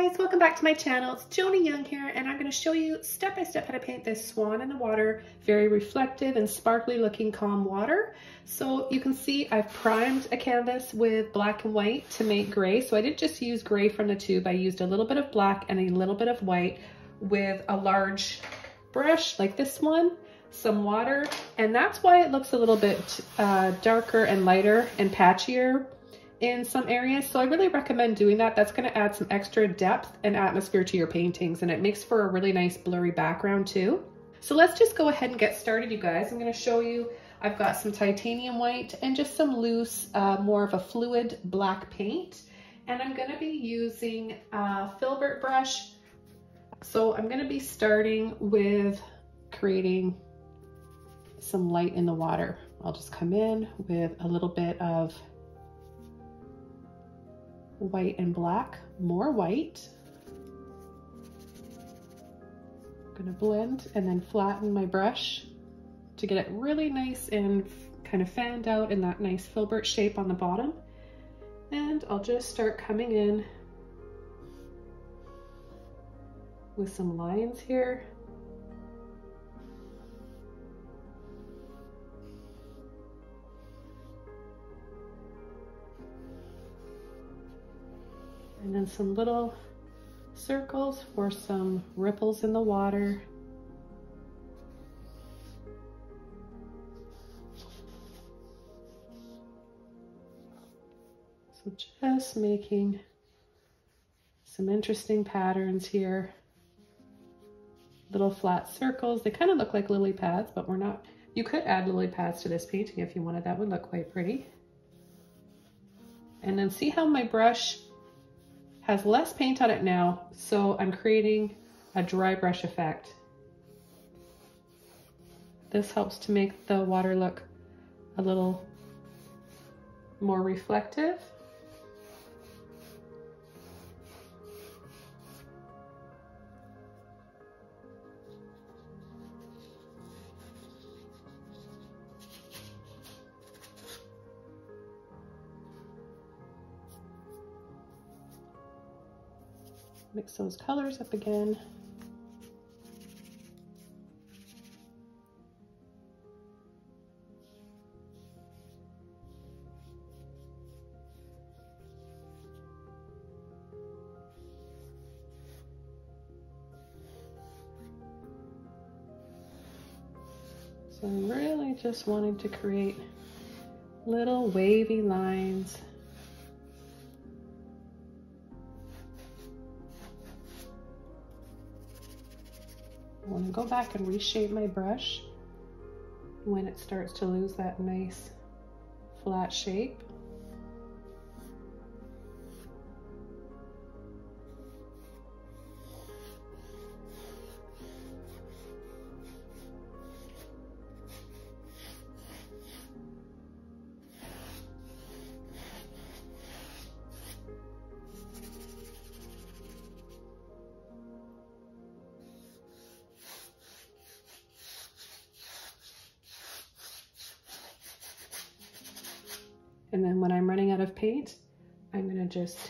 guys, welcome back to my channel. It's Joni Young here and I'm going to show you step by step how to paint this swan in the water. Very reflective and sparkly looking calm water. So you can see I've primed a canvas with black and white to make gray. So I didn't just use gray from the tube. I used a little bit of black and a little bit of white with a large brush like this one some water and that's why it looks a little bit uh, darker and lighter and patchier in some areas. So I really recommend doing that. That's gonna add some extra depth and atmosphere to your paintings and it makes for a really nice blurry background too. So let's just go ahead and get started, you guys. I'm gonna show you, I've got some titanium white and just some loose, uh, more of a fluid black paint. And I'm gonna be using a filbert brush. So I'm gonna be starting with creating some light in the water. I'll just come in with a little bit of white and black, more white. I'm gonna blend and then flatten my brush to get it really nice and kind of fanned out in that nice filbert shape on the bottom. And I'll just start coming in with some lines here. And then some little circles for some ripples in the water. So just making some interesting patterns here. Little flat circles. They kind of look like lily pads, but we're not. You could add lily pads to this painting if you wanted. That would look quite pretty. And then see how my brush has less paint on it now, so I'm creating a dry brush effect. This helps to make the water look a little more reflective. Mix those colors up again. So I'm really just wanting to create little wavy lines go back and reshape my brush when it starts to lose that nice flat shape.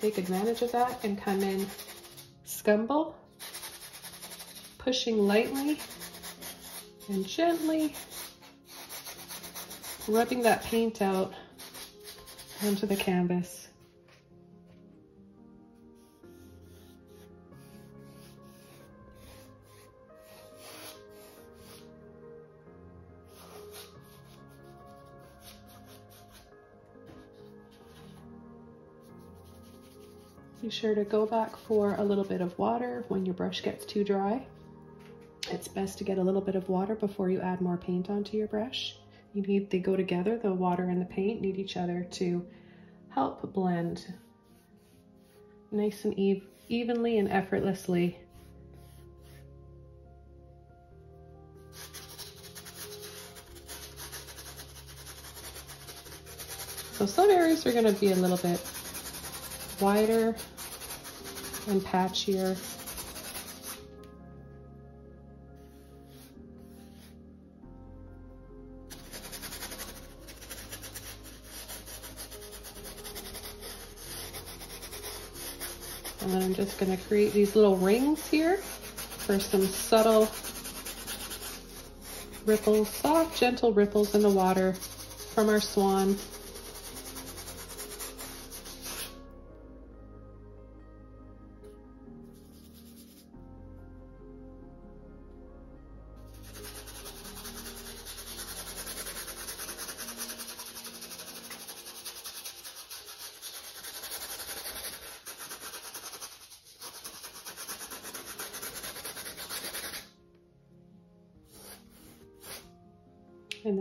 Take advantage of that and come in scumble, pushing lightly and gently, rubbing that paint out onto the canvas. Be sure to go back for a little bit of water when your brush gets too dry. It's best to get a little bit of water before you add more paint onto your brush. You need, they go together, the water and the paint need each other to help blend nice and ev evenly and effortlessly. So some areas are gonna be a little bit wider and patchier. And then I'm just gonna create these little rings here for some subtle ripples, soft, gentle ripples in the water from our swan.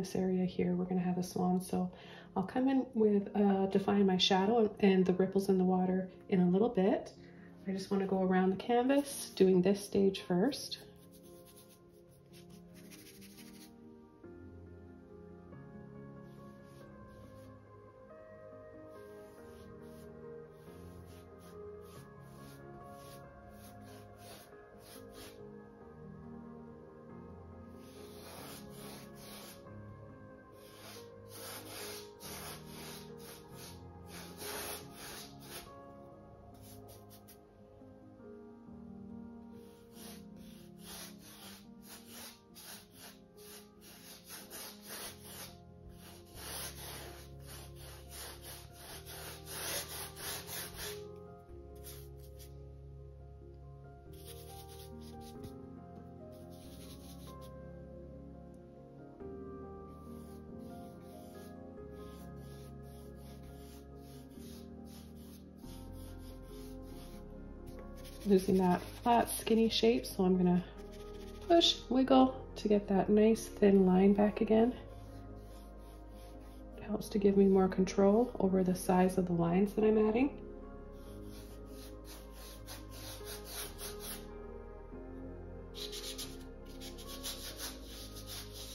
This area here, we're gonna have a swan. So I'll come in with, uh, define my shadow and the ripples in the water in a little bit. I just wanna go around the canvas doing this stage first. Losing that flat skinny shape so I'm gonna push wiggle to get that nice thin line back again. It helps to give me more control over the size of the lines that I'm adding.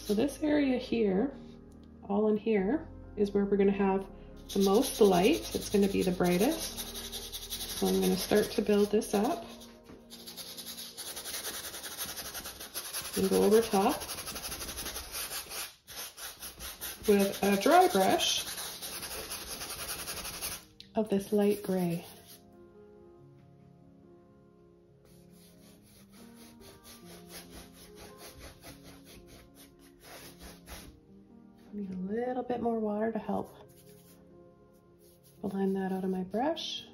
So this area here all in here is where we're going to have the most light. It's going to be the brightest so I'm going to start to build this up and go over top with a dry brush of this light gray. Need a little bit more water to help blend that out of my brush.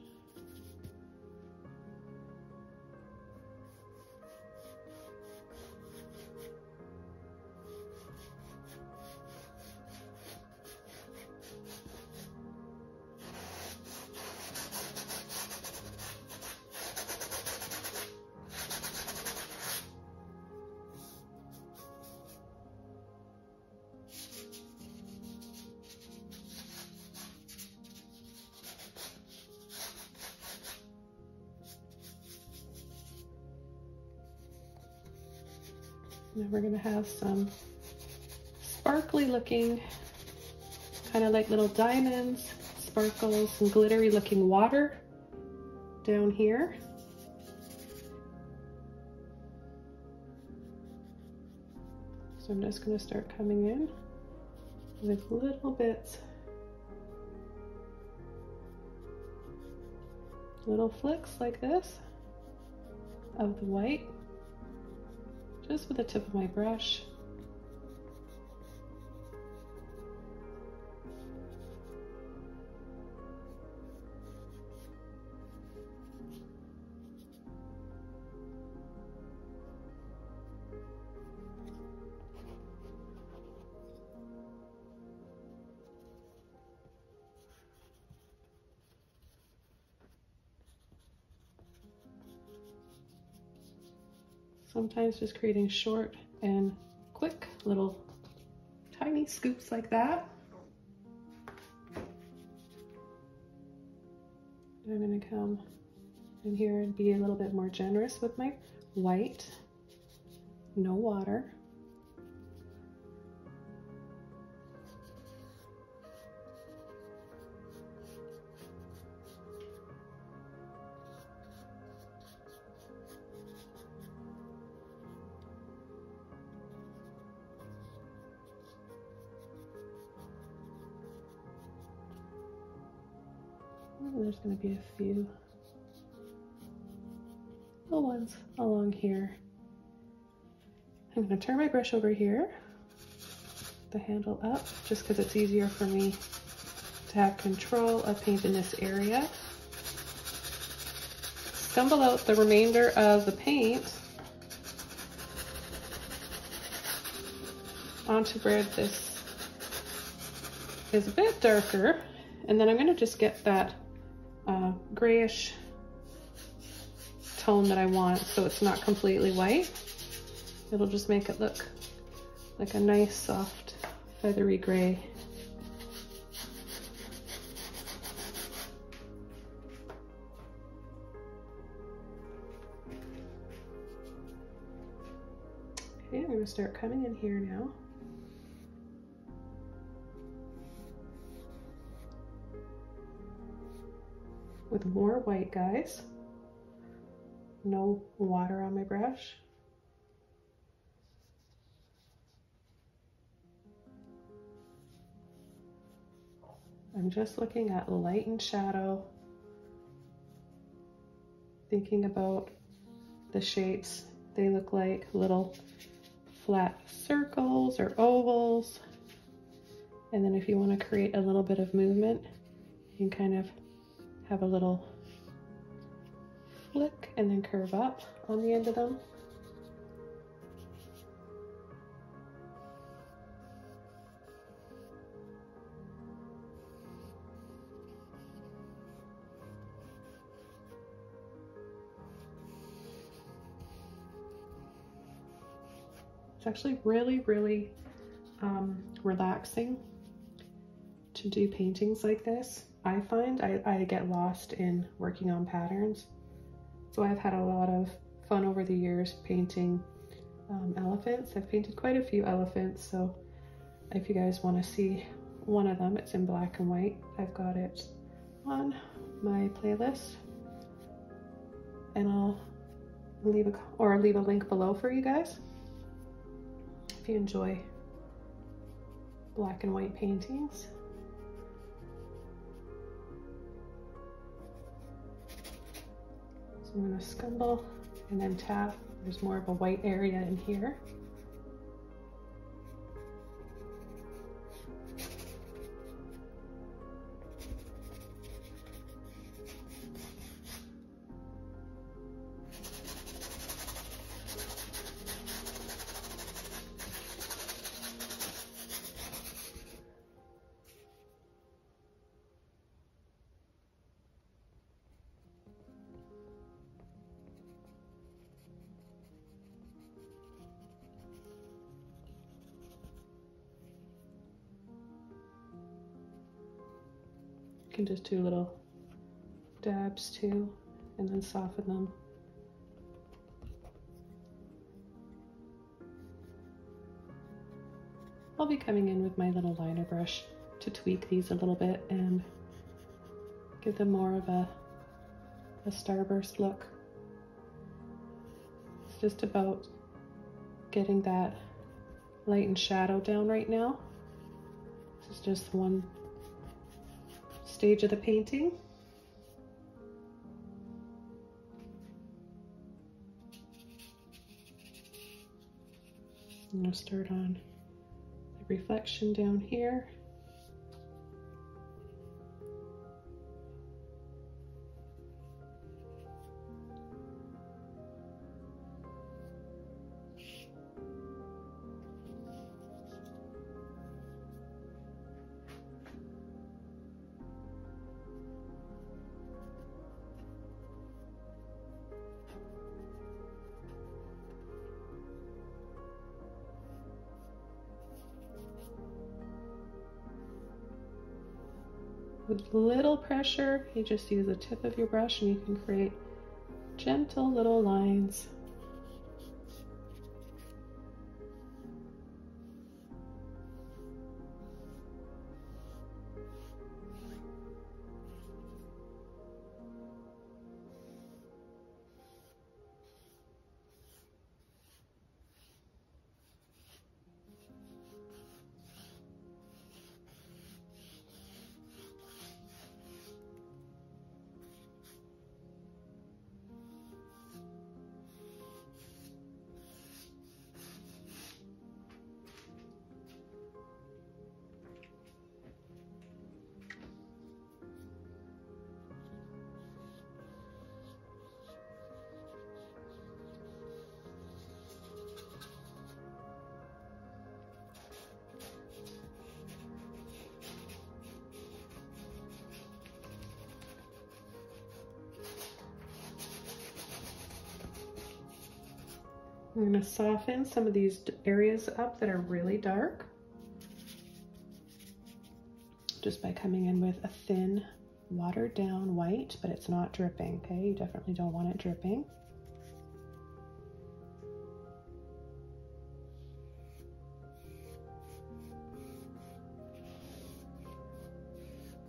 And we're gonna have some sparkly looking, kind of like little diamonds, sparkles, and glittery looking water down here. So I'm just gonna start coming in with little bits, little flicks like this of the white just with the tip of my brush. Sometimes just creating short and quick little tiny scoops like that. I'm gonna come in here and be a little bit more generous with my white, no water. There's going to be a few little ones along here. I'm gonna turn my brush over here, the handle up, just because it's easier for me to have control of paint in this area. Scumble out the remainder of the paint onto where this is a bit darker. And then I'm gonna just get that uh, grayish tone that I want so it's not completely white. It'll just make it look like a nice soft feathery gray. Okay, I'm to start coming in here now. With more white, guys. No water on my brush. I'm just looking at light and shadow, thinking about the shapes. They look like little flat circles or ovals. And then if you want to create a little bit of movement, you can kind of have a little flick and then curve up on the end of them. It's actually really, really um, relaxing to do paintings like this. I find I, I get lost in working on patterns. So I've had a lot of fun over the years painting um, elephants. I've painted quite a few elephants, so if you guys want to see one of them, it's in black and white. I've got it on my playlist and I'll leave a or leave a link below for you guys if you enjoy black and white paintings. I'm to scumble and then tap. There's more of a white area in here. Just little dabs too and then soften them. I'll be coming in with my little liner brush to tweak these a little bit and give them more of a, a starburst look. It's just about getting that light and shadow down right now. This is just one stage of the painting. I'm going to start on the reflection down here. With little pressure, you just use the tip of your brush and you can create gentle little lines I'm gonna soften some of these areas up that are really dark just by coming in with a thin watered down white, but it's not dripping, okay? You definitely don't want it dripping.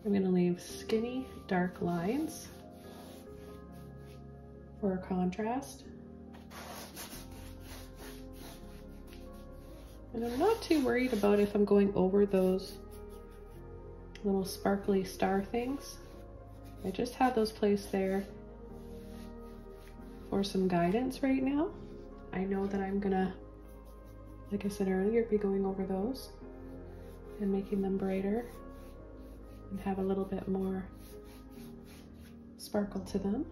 I'm gonna leave skinny dark lines for contrast. And I'm not too worried about if I'm going over those little sparkly star things. I just have those placed there for some guidance right now. I know that I'm gonna, like I said earlier, be going over those and making them brighter and have a little bit more sparkle to them.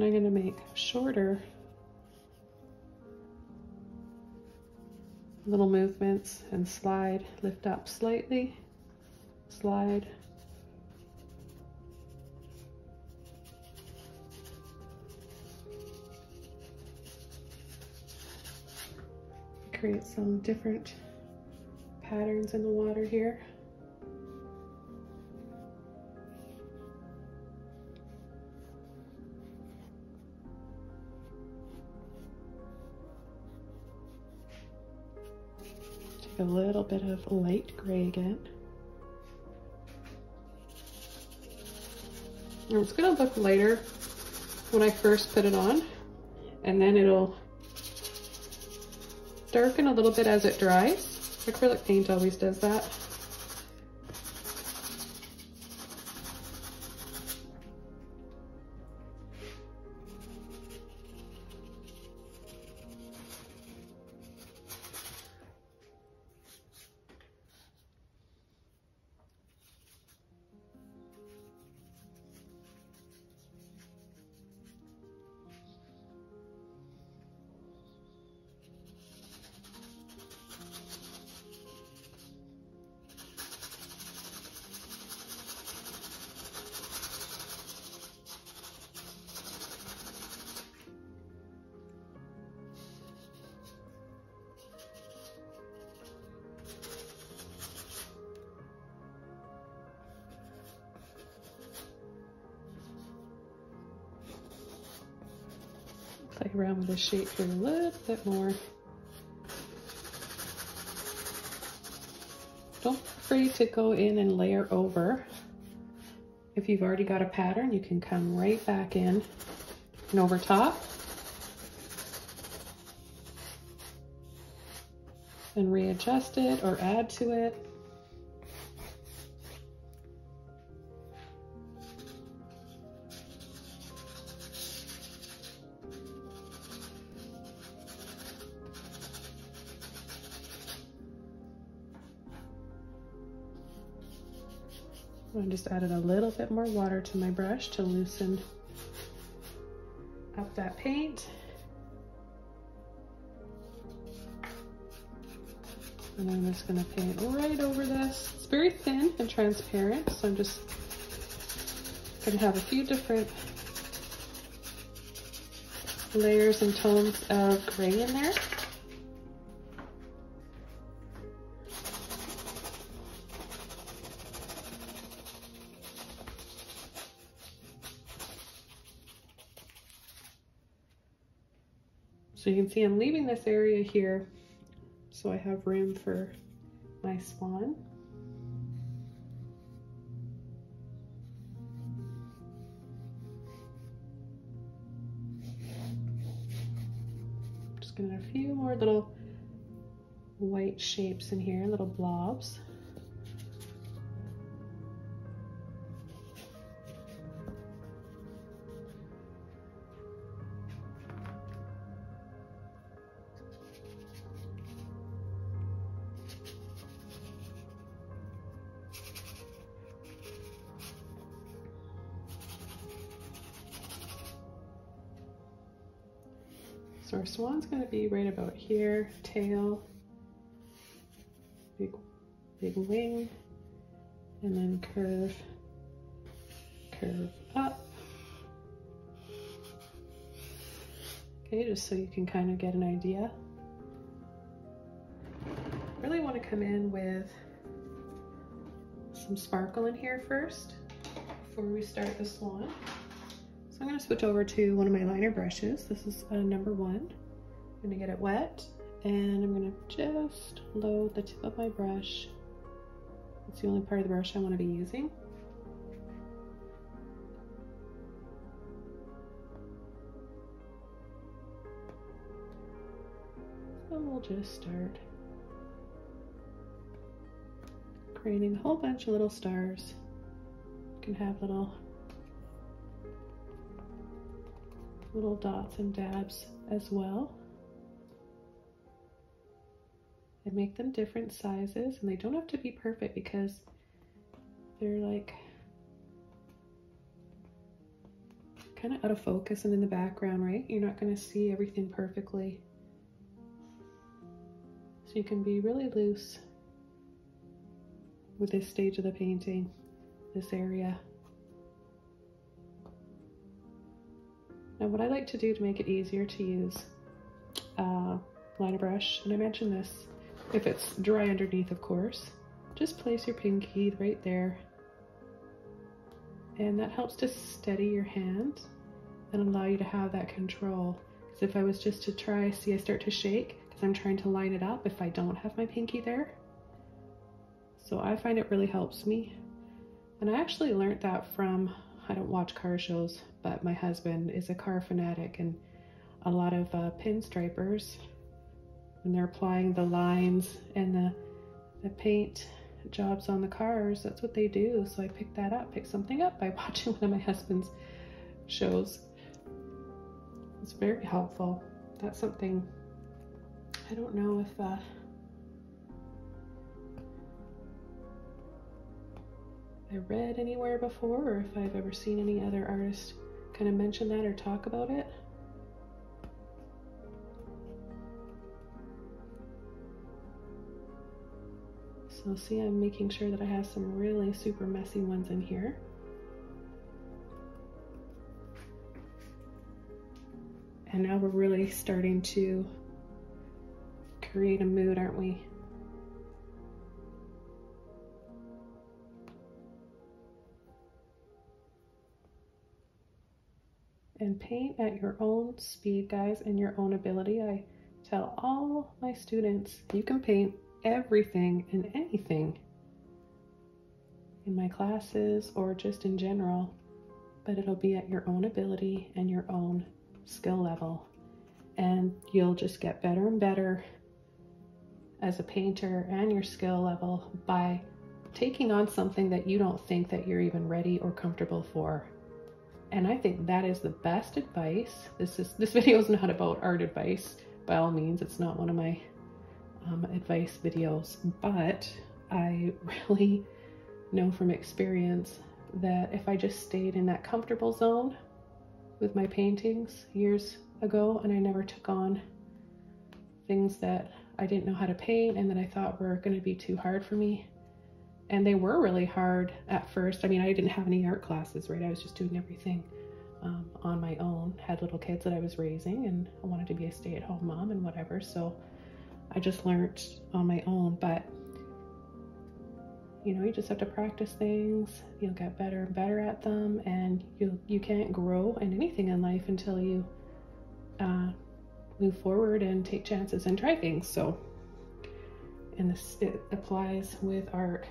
And I'm going to make shorter little movements and slide, lift up slightly, slide. Create some different patterns in the water here. Little bit of light gray again. And it's gonna look lighter when I first put it on and then it'll darken a little bit as it dries. Acrylic paint always does that. Around the shape here a little bit more. Don't be afraid to go in and layer over. If you've already got a pattern, you can come right back in and over top. And readjust it or add to it. Just added a little bit more water to my brush to loosen up that paint. And I'm just gonna paint right over this. It's very thin and transparent, so I'm just gonna have a few different layers and tones of gray in there. You can see I'm leaving this area here so I have room for my swan. Just getting a few more little white shapes in here, little blobs. So our gonna be right about here, tail, big, big wing, and then curve, curve up. Okay, just so you can kind of get an idea. Really want to come in with some sparkle in here first before we start the swan. So I'm gonna switch over to one of my liner brushes. This is a number one. I'm gonna get it wet and I'm gonna just load the tip of my brush. It's the only part of the brush I wanna be using. So we'll just start creating a whole bunch of little stars. You can have little little dots and dabs as well. And make them different sizes and they don't have to be perfect because they're like kind of out of focus and in the background, right? You're not going to see everything perfectly. So you can be really loose with this stage of the painting, this area. Now what I like to do to make it easier to use uh, liner brush, and I mentioned this, if it's dry underneath of course, just place your pinky right there and that helps to steady your hand and allow you to have that control. Because if I was just to try, see I start to shake because I'm trying to line it up if I don't have my pinky there. So I find it really helps me. And I actually learned that from I don't watch car shows, but my husband is a car fanatic and a lot of uh, pinstripers, when they're applying the lines and the, the paint jobs on the cars, that's what they do. So I picked that up, picked something up by watching one of my husband's shows. It's very helpful. That's something, I don't know if uh, I read anywhere before or if I've ever seen any other artists kind of mention that or talk about it. So see, I'm making sure that I have some really super messy ones in here. And now we're really starting to create a mood, aren't we? and paint at your own speed, guys, and your own ability. I tell all my students, you can paint everything and anything in my classes or just in general, but it'll be at your own ability and your own skill level. And you'll just get better and better as a painter and your skill level by taking on something that you don't think that you're even ready or comfortable for. And I think that is the best advice. This is this video is not about art advice. By all means, it's not one of my um, advice videos, but I really know from experience that if I just stayed in that comfortable zone with my paintings years ago and I never took on things that I didn't know how to paint and that I thought were going to be too hard for me, and they were really hard at first. I mean, I didn't have any art classes, right? I was just doing everything um, on my own. Had little kids that I was raising, and I wanted to be a stay-at-home mom and whatever. So I just learned on my own. But you know, you just have to practice things. You'll get better and better at them, and you you can't grow in anything in life until you uh, move forward and take chances and try things. So, and this it applies with art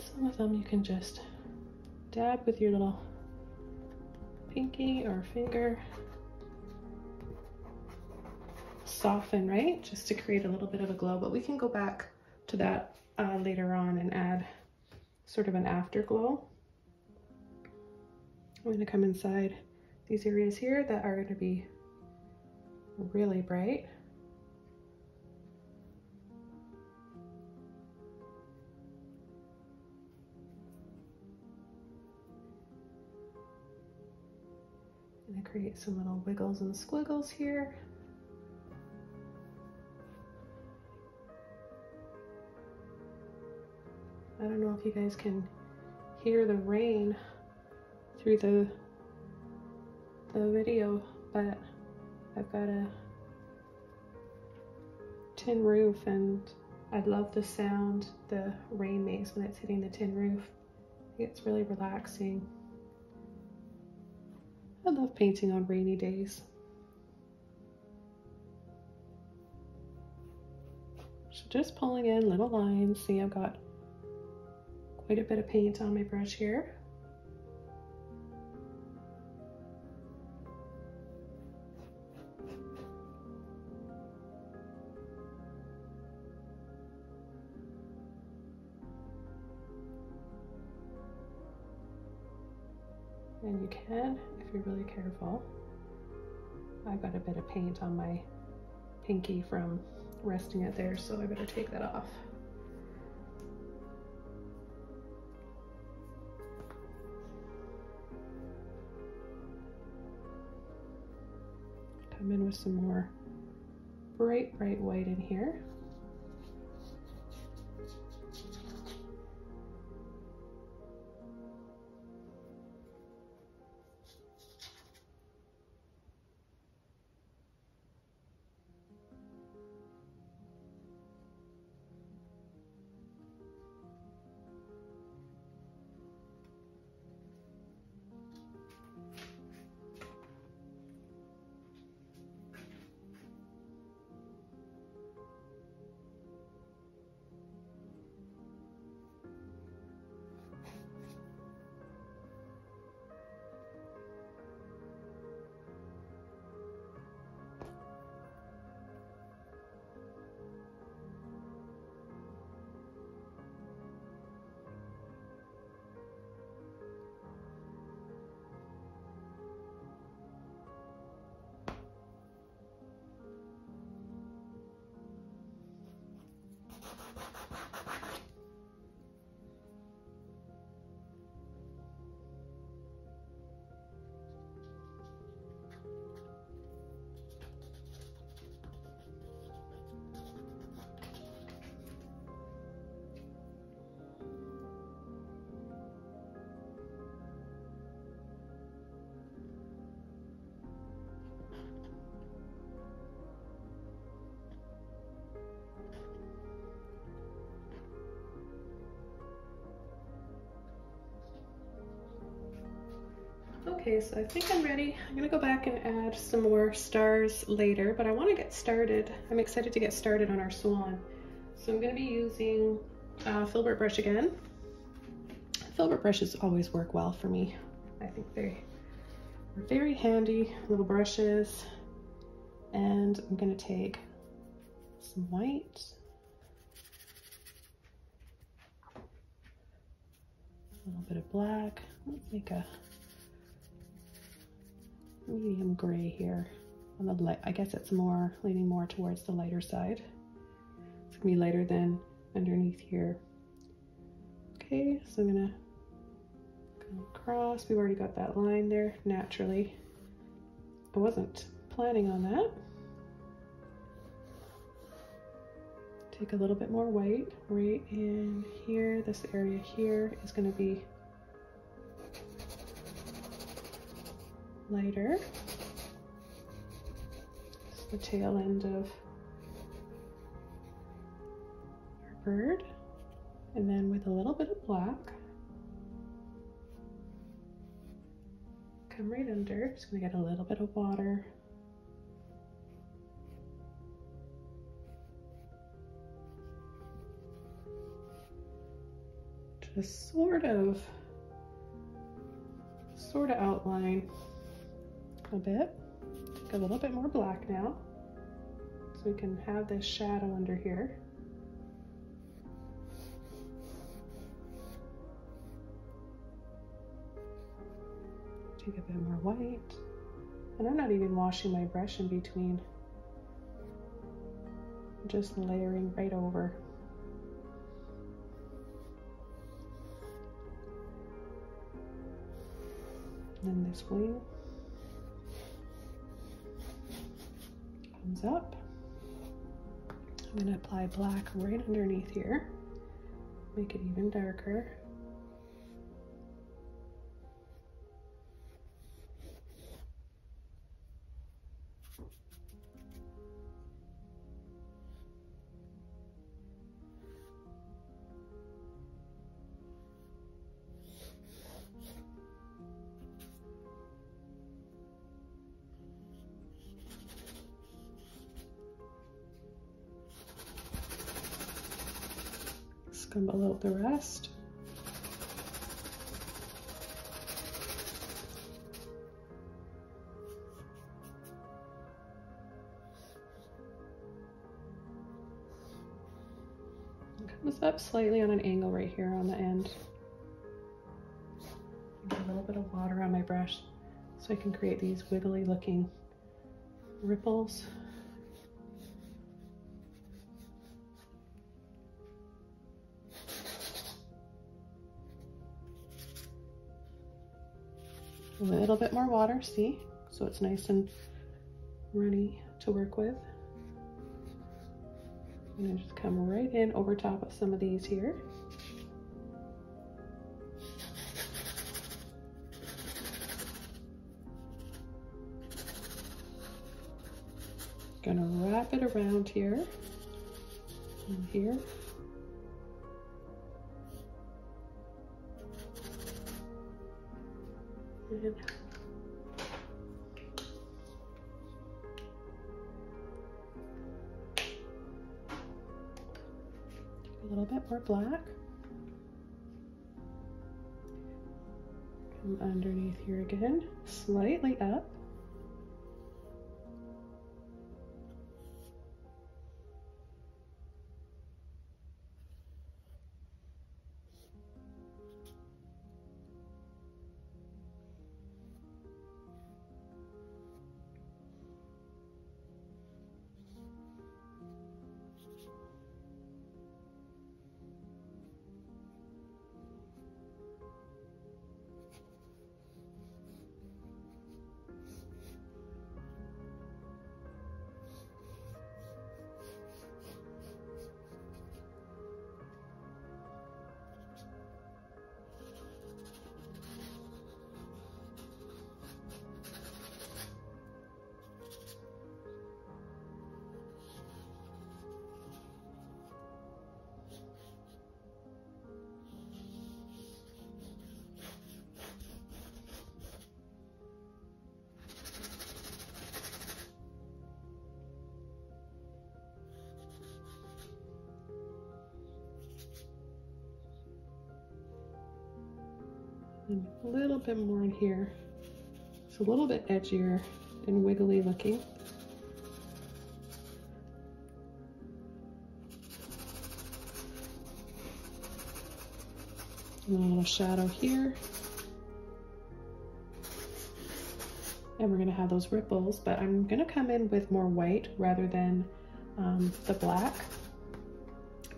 some of them you can just dab with your little pinky or finger. Soften, right? Just to create a little bit of a glow, but we can go back to that uh, later on and add sort of an afterglow. I'm gonna come inside these areas here that are gonna be really bright. Create some little wiggles and squiggles here. I don't know if you guys can hear the rain through the the video, but I've got a tin roof and I love the sound the rain makes when it's hitting the tin roof. It's really relaxing. I love painting on rainy days. So just pulling in little lines. See, I've got quite a bit of paint on my brush here. And you can, you're really careful. I got a bit of paint on my pinky from resting it there, so I better take that off. Come in with some more bright, bright white in here. Okay, so I think I'm ready. I'm gonna go back and add some more stars later, but I wanna get started. I'm excited to get started on our swan. So I'm gonna be using uh, filbert brush again. Filbert brushes always work well for me. I think they are very handy little brushes. And I'm gonna take some white. A little bit of black. Let's make a medium gray here on the light. I guess it's more leaning more towards the lighter side. It's gonna be lighter than underneath here. Okay, so I'm gonna go across. We've already got that line there naturally. I wasn't planning on that. Take a little bit more white right in here. This area here is gonna be lighter. It's the tail end of our bird. And then with a little bit of black, come right under. Just gonna get a little bit of water. just sort of, sort of outline a bit. A little bit more black now so we can have this shadow under here. Take a bit more white. And I'm not even washing my brush in between. Just layering right over. And then this wing comes up. I'm going to apply black right underneath here, make it even darker. The rest. comes up slightly on an angle right here on the end. A little bit of water on my brush so I can create these wiggly looking ripples. A little bit more water, see? So it's nice and runny to work with. I'm gonna just come right in over top of some of these here. Gonna wrap it around here and here. A little bit more black. Come underneath here again, slightly up. Bit more in here. It's a little bit edgier and wiggly looking. A little shadow here. And we're gonna have those ripples, but I'm gonna come in with more white rather than um, the black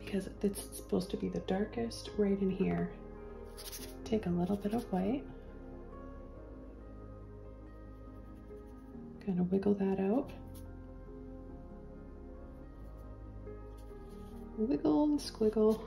because it's supposed to be the darkest right in here take a little bit of white, kind of wiggle that out. Wiggle and squiggle.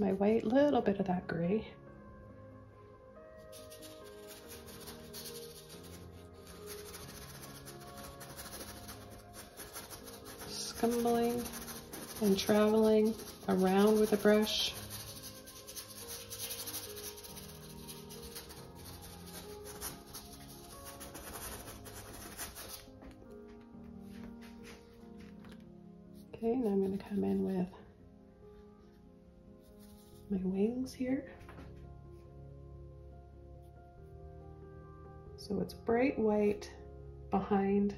my white, little bit of that gray. Scumbling and traveling around with a brush bright white behind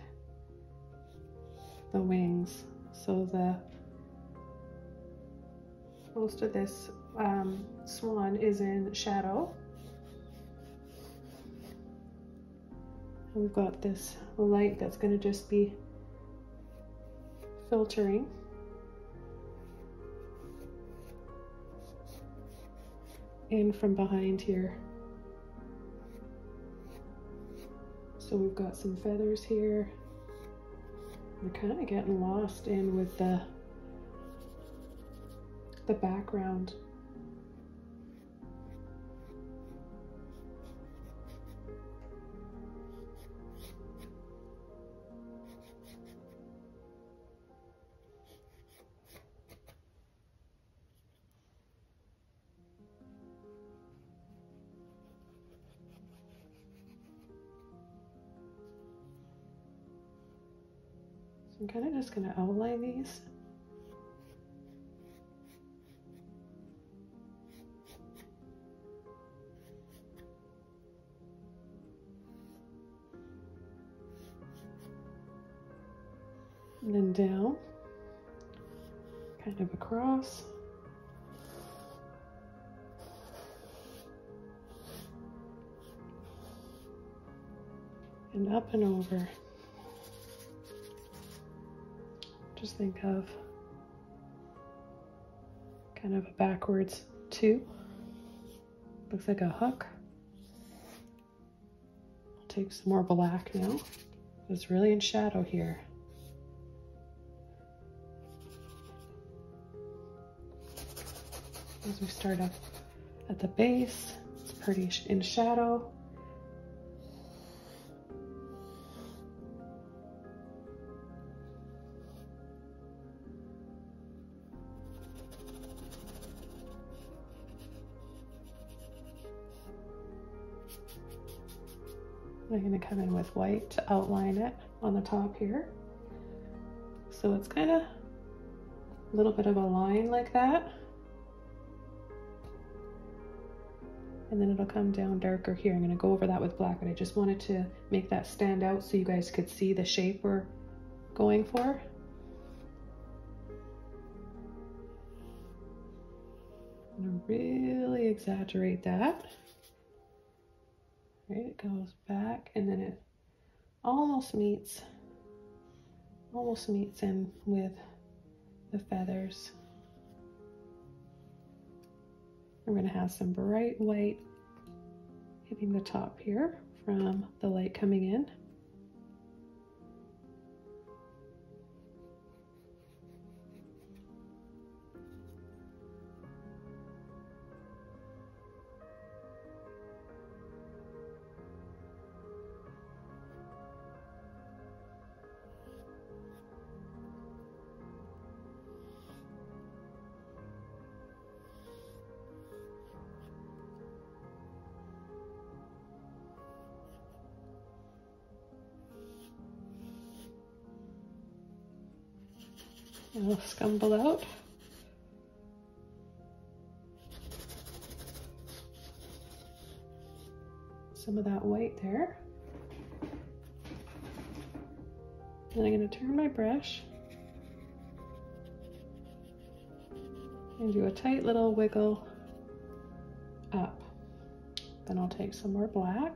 the wings. So the most of this um, swan is in shadow. We've got this light that's going to just be filtering. in from behind here. So we've got some feathers here. We're kind of getting lost in with the the background. Kind of just going to outline these. And then down, kind of across. And up and over. Just think of kind of a backwards two. Looks like a hook. I'll take some more black now. It's really in shadow here. As we start up at the base, it's pretty in shadow. Come in with white to outline it on the top here. So it's kind of a little bit of a line like that. And then it'll come down darker here. I'm going to go over that with black, but I just wanted to make that stand out so you guys could see the shape we're going for. I'm going to really exaggerate that right? It goes back and then it almost meets, almost meets in with the feathers. We're going to have some bright white hitting the top here from the light coming in. It'll scumble out. Some of that white there. Then I'm going to turn my brush and do a tight little wiggle up. Then I'll take some more black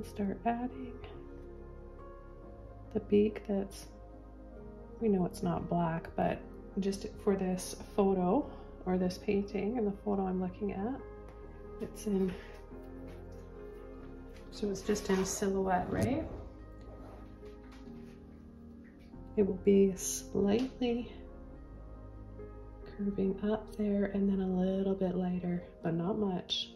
and start adding the beak that's, we know it's not black, but just for this photo or this painting and the photo I'm looking at, it's in, so it's just in silhouette, right? It will be slightly curving up there and then a little bit lighter, but not much.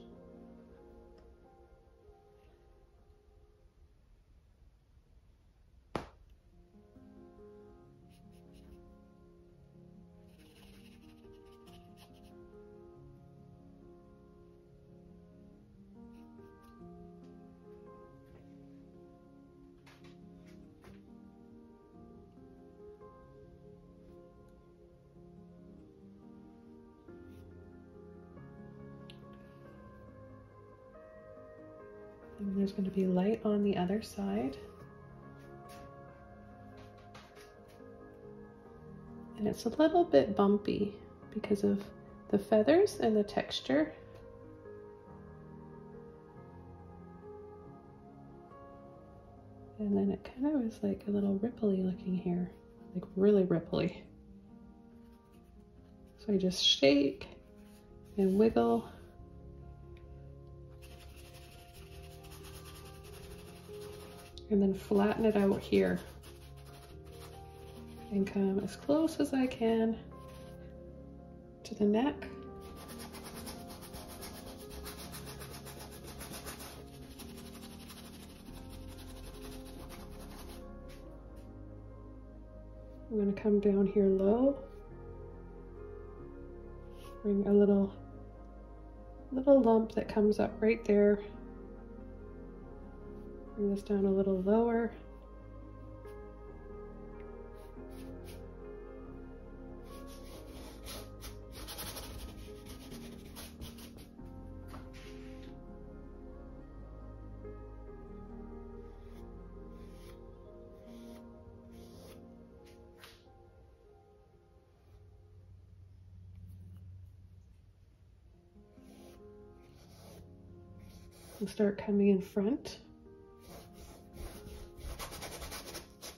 There's going to be light on the other side. And it's a little bit bumpy because of the feathers and the texture. And then it kind of is like a little ripply looking here, like really ripply. So I just shake and wiggle. And then flatten it out here and come as close as I can to the neck. I'm going to come down here low, bring a little, little lump that comes up right there. Bring this down a little lower. start coming in front.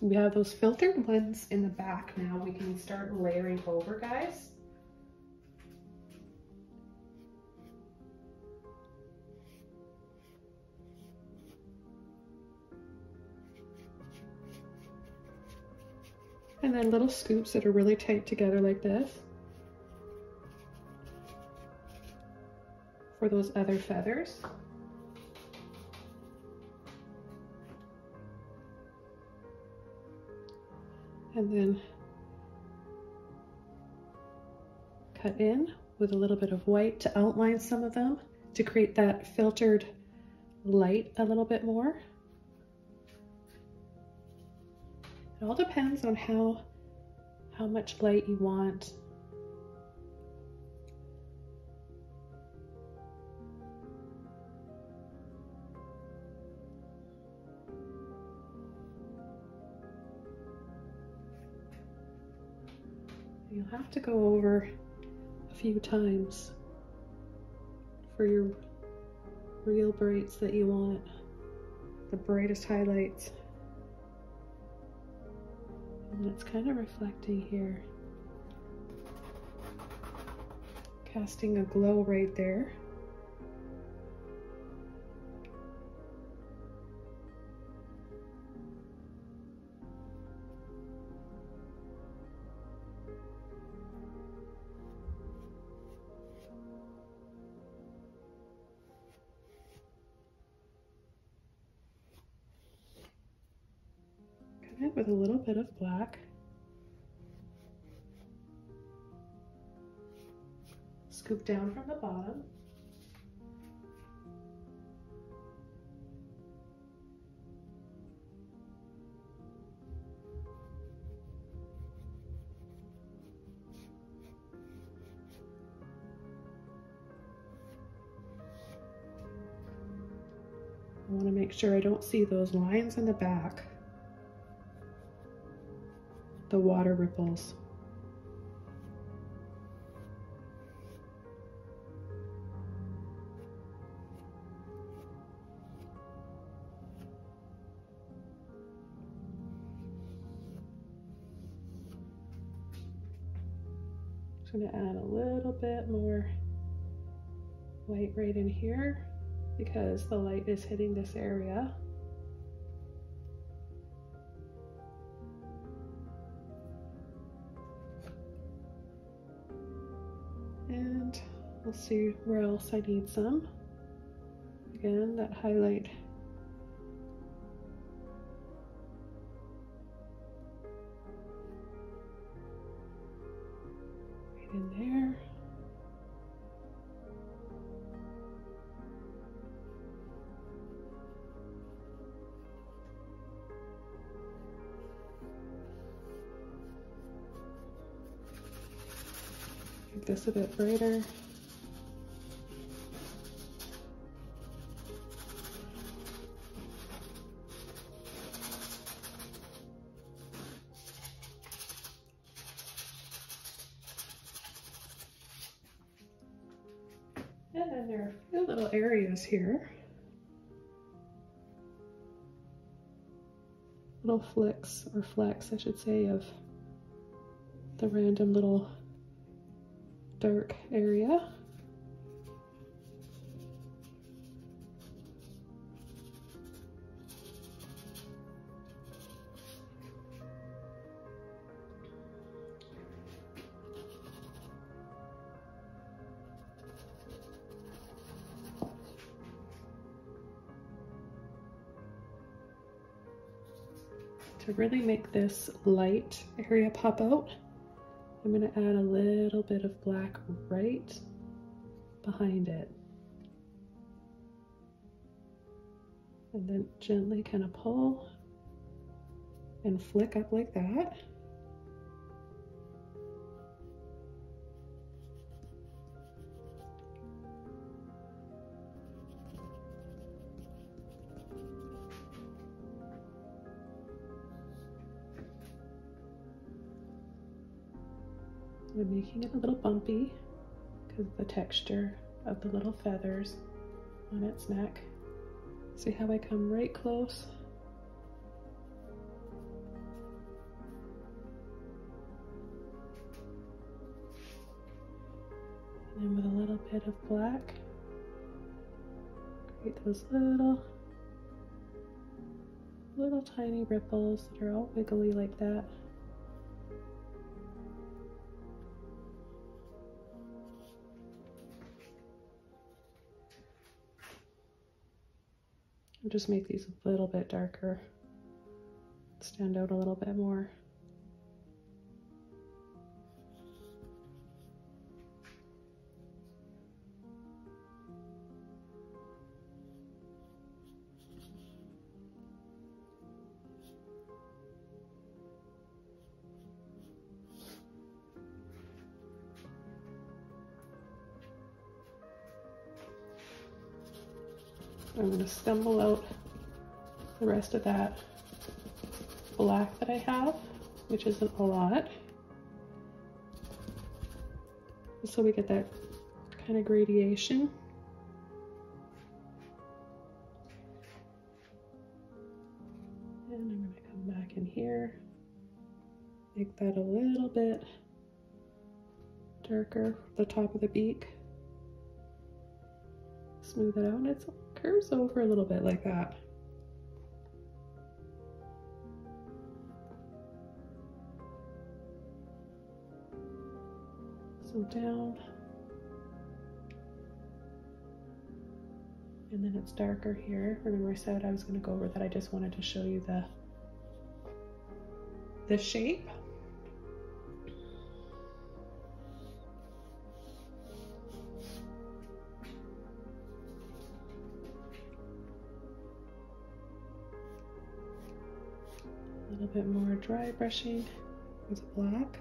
We have those filtered ones in the back now. We can start layering over, guys. And then little scoops that are really tight together like this. For those other feathers. Then cut in with a little bit of white to outline some of them to create that filtered light a little bit more. It all depends on how, how much light you want You'll have to go over a few times for your real brights that you want, the brightest highlights. And it's kind of reflecting here. Casting a glow right there. Down from the bottom. I want to make sure I don't see those lines in the back the water ripples. To add a little bit more white right in here because the light is hitting this area. And we'll see where else I need some. Again, that highlight a bit brighter. And then there are a few little areas here. Little flicks, or flecks I should say, of the random little dark area. to really make this light area pop out, I'm going to add a little bit of black right behind it. And then gently kind of pull and flick up like that. I'm making it a little bumpy because the texture of the little feathers on its neck. See how I come right close? And then with a little bit of black, create those little, little tiny ripples that are all wiggly like that. Just make these a little bit darker, stand out a little bit more. I'm going to scumble out the rest of that black that I have, which isn't a lot. So we get that kind of gradation. And I'm going to come back in here, make that a little bit darker, the top of the beak. Smooth it out, it's curves over a little bit like that. So down. And then it's darker here. Remember I said I was going to go over that. I just wanted to show you the the shape. Bit more dry brushing with black.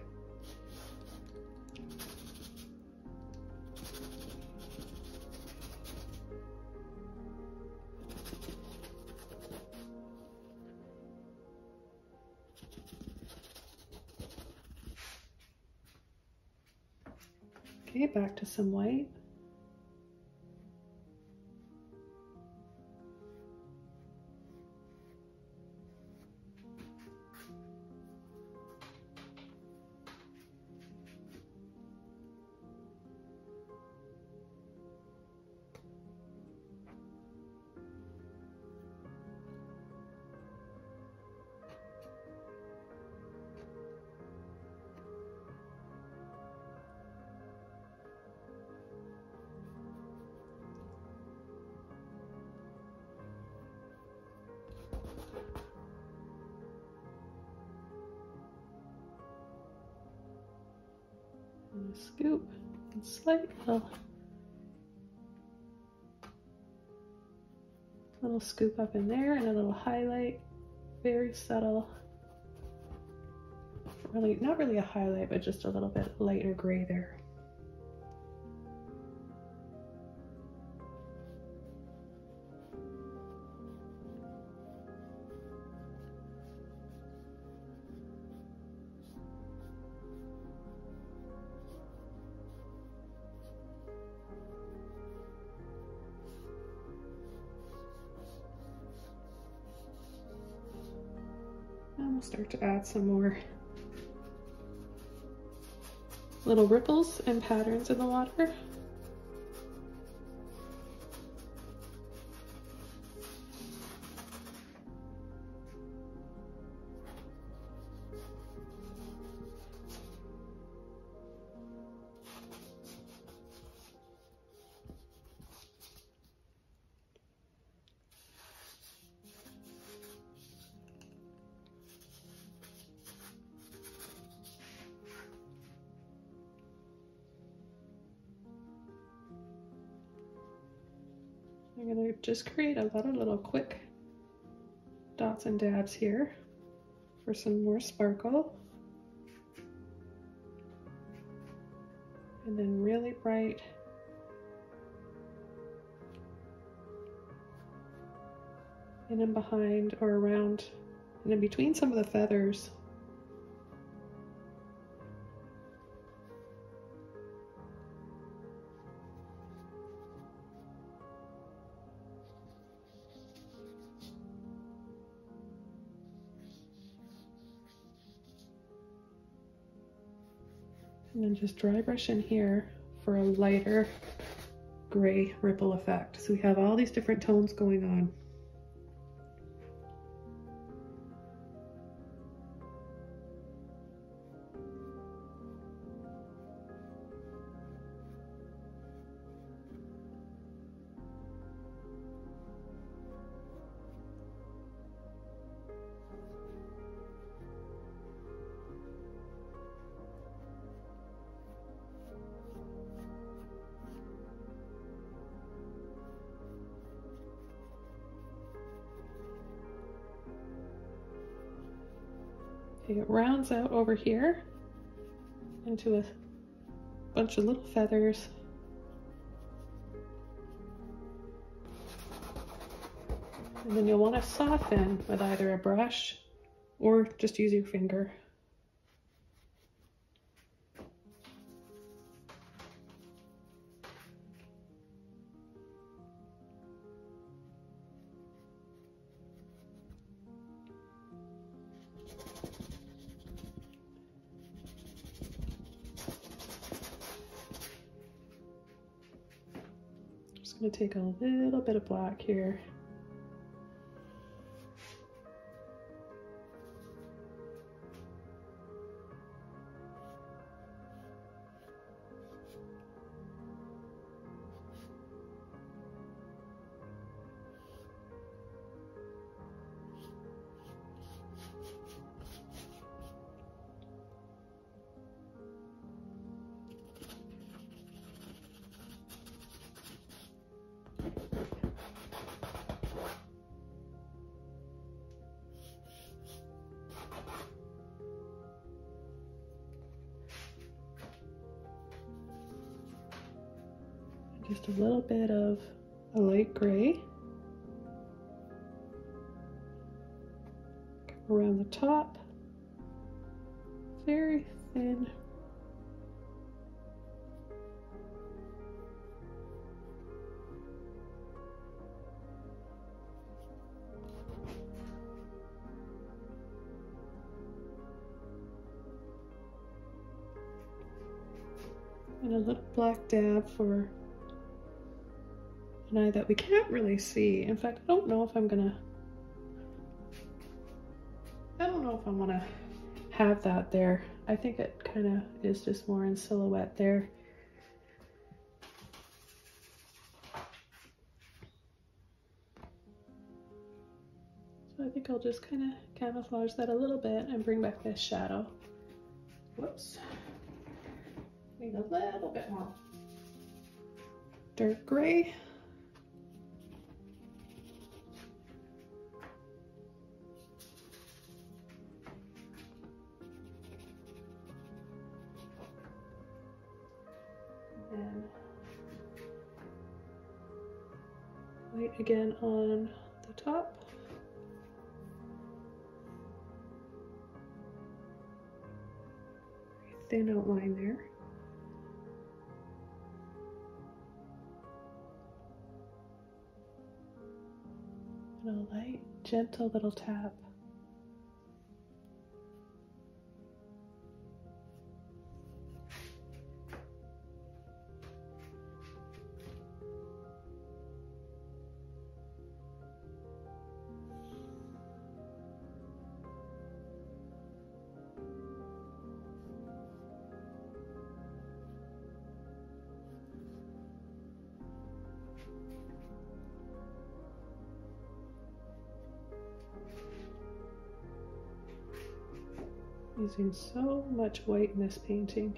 Okay, back to some white. Slight little, oh. little scoop up in there and a little highlight, very subtle. Really, not really a highlight, but just a little bit lighter gray there. Start to add some more little ripples and patterns in the water. Just create a lot of little quick dots and dabs here for some more sparkle. And then really bright in and behind or around and in between some of the feathers just dry brush in here for a lighter gray ripple effect. So we have all these different tones going on. It rounds out over here into a bunch of little feathers. And then you'll want to soften with either a brush or just use your finger. Take a little bit of black here. Little bit of a light gray around the top. Very thin. And a little black dab for that we can't really see. In fact, I don't know if I'm gonna, I don't know if I wanna have that there. I think it kind of is just more in silhouette there. So I think I'll just kind of camouflage that a little bit and bring back this shadow. Whoops. Need a little bit more dark gray. Again on the top. Thin outline there. And a light, gentle little tap So much white in this painting.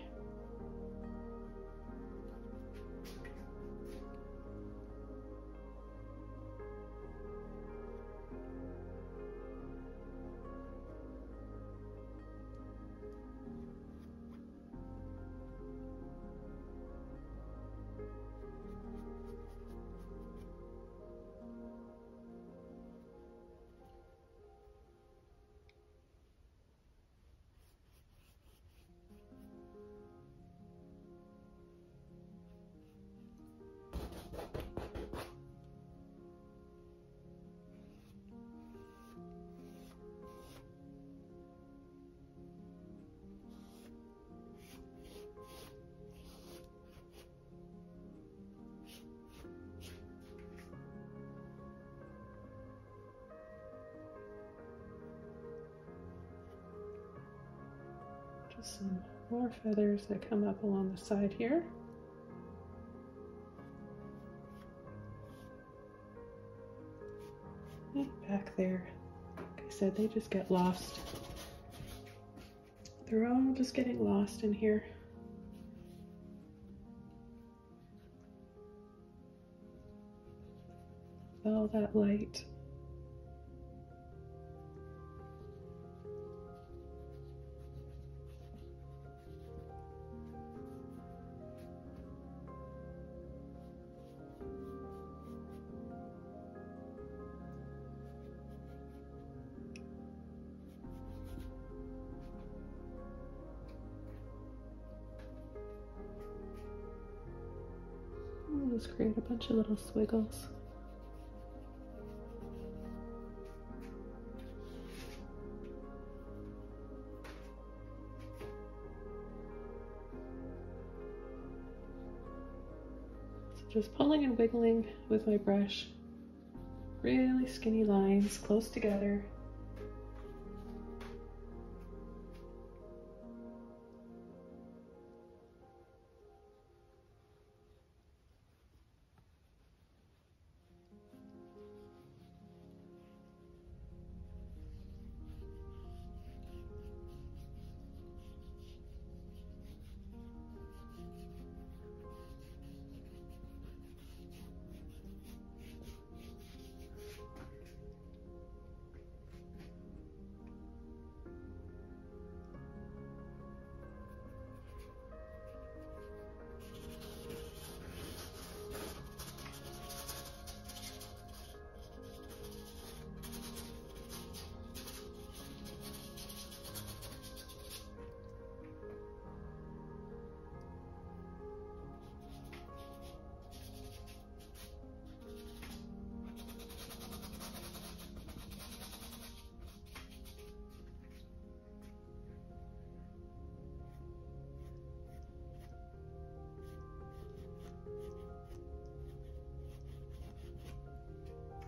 Just some more feathers that come up along the side here. back there, like I said, they just get lost. They're all just getting lost in here. All that light. Bunch of little swiggles. So just pulling and wiggling with my brush. Really skinny lines close together.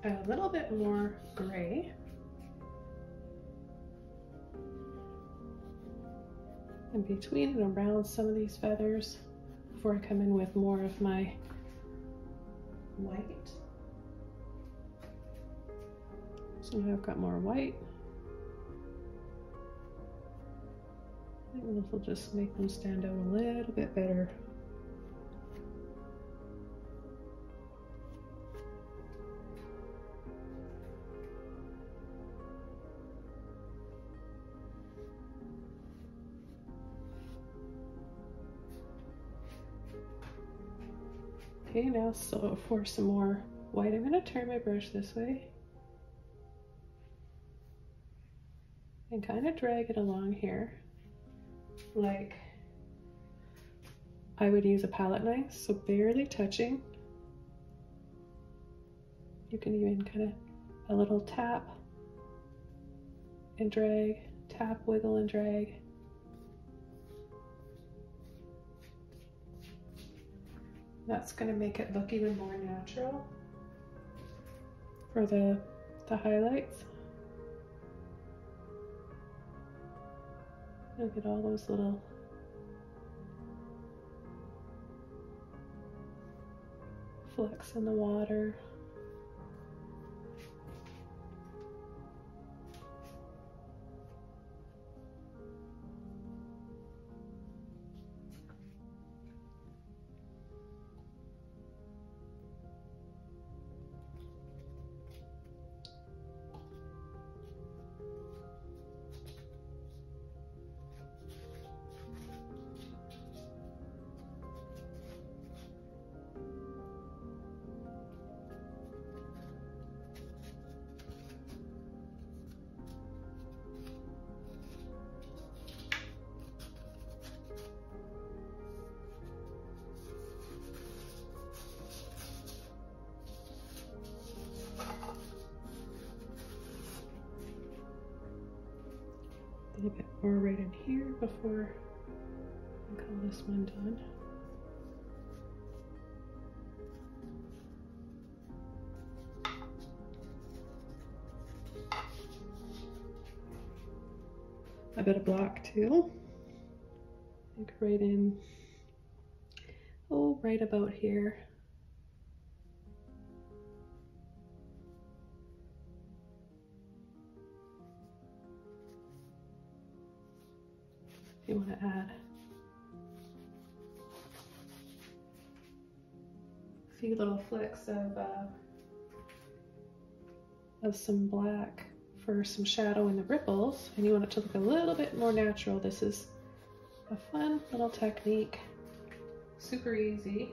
A little bit more gray. In between and around some of these feathers before I come in with more of my white. So now I've got more white. This will just make them stand out a little bit better. So for some more white, I'm going to turn my brush this way and kind of drag it along here like I would use a palette knife, so barely touching. You can even kind of a little tap and drag, tap, wiggle and drag. That's going to make it look even more natural for the, the highlights. Look at all those little flecks in the water. Before I call this one done. A bit of black too. Like right in, oh, right about here. Of uh, of some black for some shadow in the ripples. And you want it to look a little bit more natural. This is a fun little technique. Super easy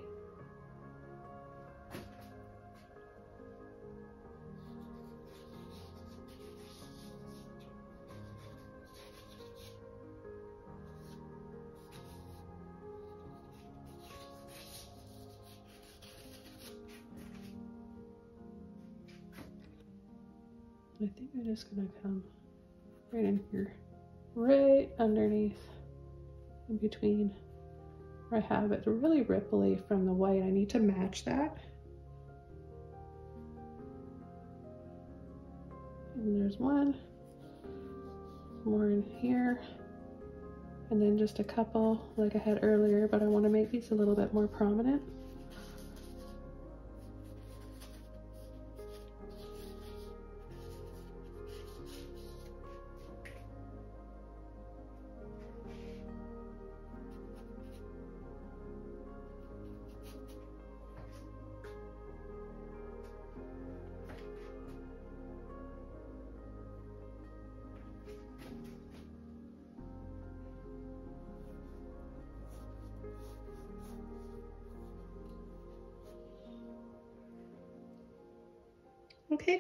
just gonna come right in here, right underneath, in between where I have it really ripply from the white. I need to match that. And there's one more in here. And then just a couple like I had earlier, but I want to make these a little bit more prominent.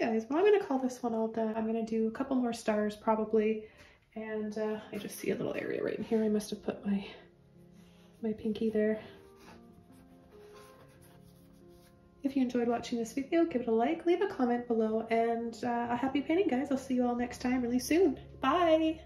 Guys, well I'm going to call this one all done. I'm going to do a couple more stars probably. And uh, I just see a little area right in here. I must have put my, my pinky there. If you enjoyed watching this video, give it a like, leave a comment below, and uh, a happy painting guys. I'll see you all next time really soon. Bye!